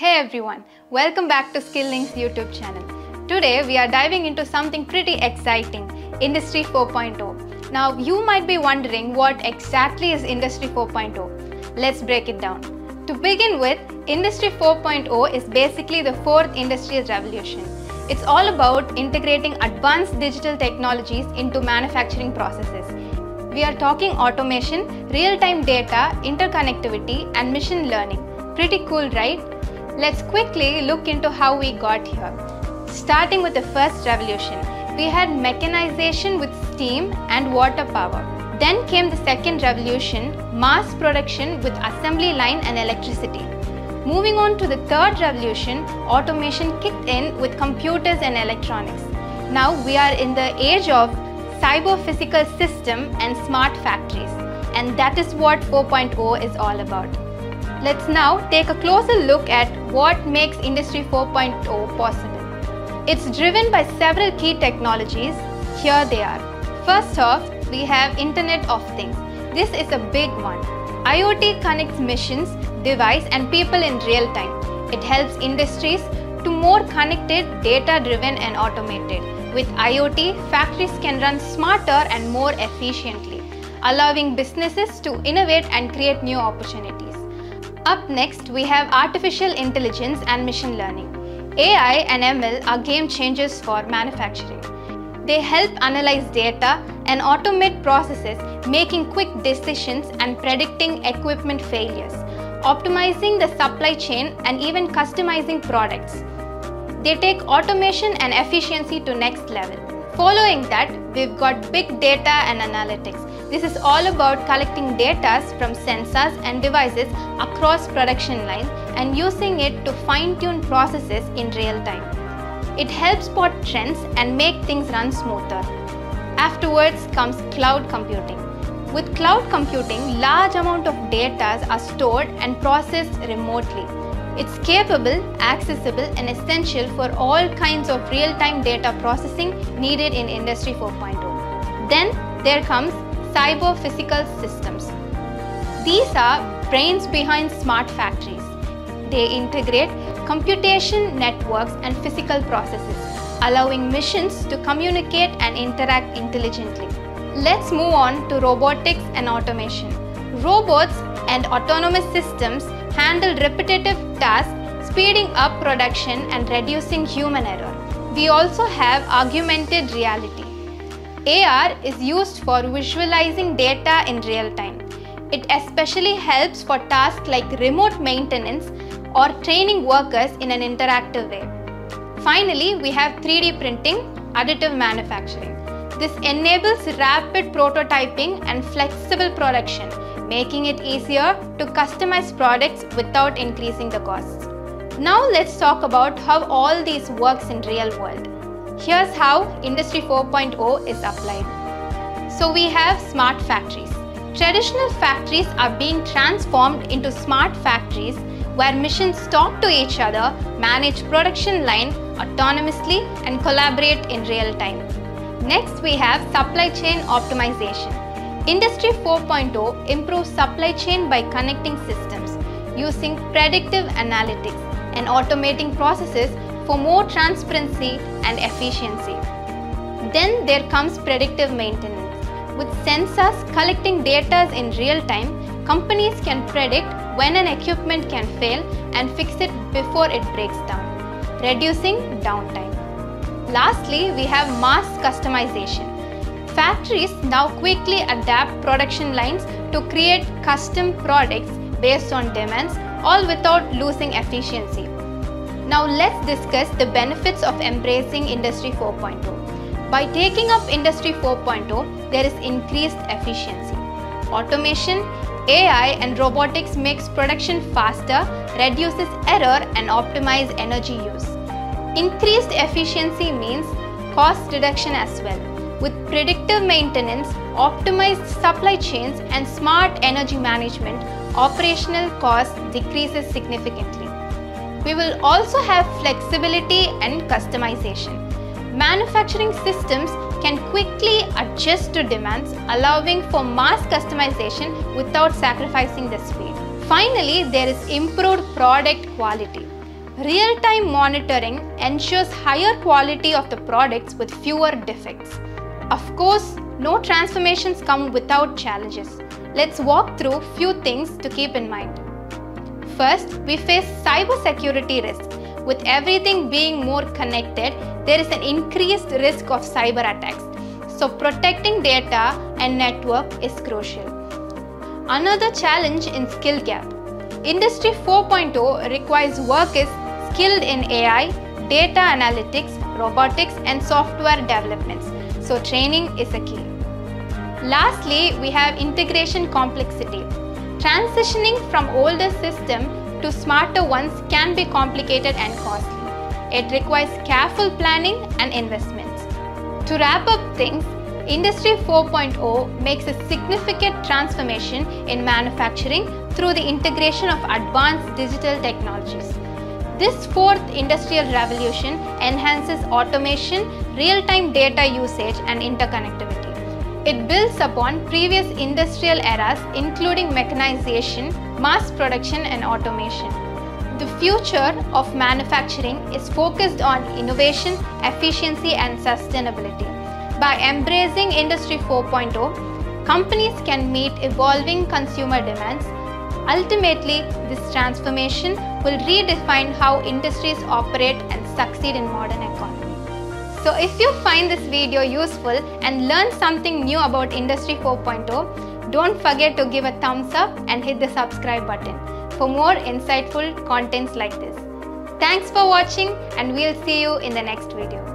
Hey everyone, welcome back to Skill Lync's YouTube channel. Today we are diving into something pretty exciting, Industry 4.0. Now you might be wondering what exactly is Industry 4.0. Let's break it down. To begin with, Industry 4.0 is basically the fourth industrial revolution. It's all about integrating advanced digital technologies into manufacturing processes. We are talking automation, real-time data, interconnectivity and machine learning. Pretty cool, right? Let's quickly look into how we got here. Starting with the first revolution, we had mechanization with steam and water power. Then came the second revolution, mass production with assembly line and electricity. Moving on to the third revolution, automation kicked in with computers and electronics. Now we are in the age of cyber physical system and smart factories. And that is what 4.0 is all about. Let's now take a closer look at what makes Industry 4.0 possible. It's driven by several key technologies. Here they are. First off, we have Internet of Things. This is a big one. IoT connects machines, device and people in real time. It helps industries to more connected, data-driven and automated. With IoT, factories can run smarter and more efficiently, allowing businesses to innovate and create new opportunities. Up next, we have artificial intelligence and machine learning. AI and ML are game changers for manufacturing. They help analyze data and automate processes, making quick decisions and predicting equipment failures, optimizing the supply chain and even customizing products. They take automation and efficiency to next level. Following that, we've got big data and analytics. This is all about collecting data from sensors and devices across production lines and using it to fine-tune processes in real time. It helps spot trends and make things run smoother. Afterwards comes cloud computing. With cloud computing, large amount of data are stored and processed remotely. It's capable, accessible and essential for all kinds of real-time data processing needed in Industry 4.0. Then there comes cyber physical systems. These are brains behind smart factories. They integrate computation networks and physical processes, allowing machines to communicate and interact intelligently. Let's move on to robotics and automation. Robots and autonomous systems handle repetitive tasks, speeding up production and reducing human error. We also have augmented reality. AR is used for visualizing data in real time. It especially helps for tasks like remote maintenance or training workers in an interactive way. Finally, we have 3D printing, additive manufacturing. This enables rapid prototyping and flexible production, making it easier to customize products without increasing the costs. Now let's talk about how all these works in real world. Here's how Industry 4.0 is applied. So we have smart factories. Traditional factories are being transformed into smart factories where machines talk to each other, manage production line autonomously and collaborate in real time. Next we have supply chain optimization. Industry 4.0 improves supply chain by connecting systems, using predictive analytics and automating processes for more transparency and efficiency. Then there comes predictive maintenance. With sensors collecting data in real time, companies can predict when an equipment can fail and fix it before it breaks down, reducing downtime. Lastly, we have mass customization. Factories now quickly adapt production lines to create custom products based on demands, all without losing efficiency. Now let's discuss the benefits of embracing Industry 4.0. By taking up Industry 4.0, there is increased efficiency. Automation, AI and robotics makes production faster, reduces error and optimize energy use. Increased efficiency means cost reduction as well. With predictive maintenance, optimized supply chains and smart energy management, operational cost decreases significantly. We will also have flexibility and customization. Manufacturing systems can quickly adjust to demands, allowing for mass customization without sacrificing the speed. Finally, there is improved product quality. Real-time monitoring ensures higher quality of the products with fewer defects. Of course, no transformations come without challenges. Let's walk through few things to keep in mind. First, we face cybersecurity risks. With everything being more connected, there is an increased risk of cyber attacks. So protecting data and network is crucial. Another challenge in skill gap. Industry 4.0 requires workers skilled in AI, data analytics, robotics and software developments. So training is a key. Lastly, we have integration complexity. Transitioning from older system to smarter ones can be complicated and costly. It requires careful planning and investments. To wrap up things, Industry 4.0 makes a significant transformation in manufacturing through the integration of advanced digital technologies. This fourth industrial revolution enhances automation, real-time data usage and interconnectivity. It builds upon previous industrial eras including mechanization, mass production and automation. The future of manufacturing is focused on innovation, efficiency and sustainability. By embracing Industry 4.0, companies can meet evolving consumer demands Ultimately, this transformation will redefine how industries operate and succeed in modern economy. So if you find this video useful and learn something new about Industry 4.0, don't forget to give a thumbs up and hit the subscribe button for more insightful contents like this. Thanks for watching and we'll see you in the next video.